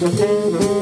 女性の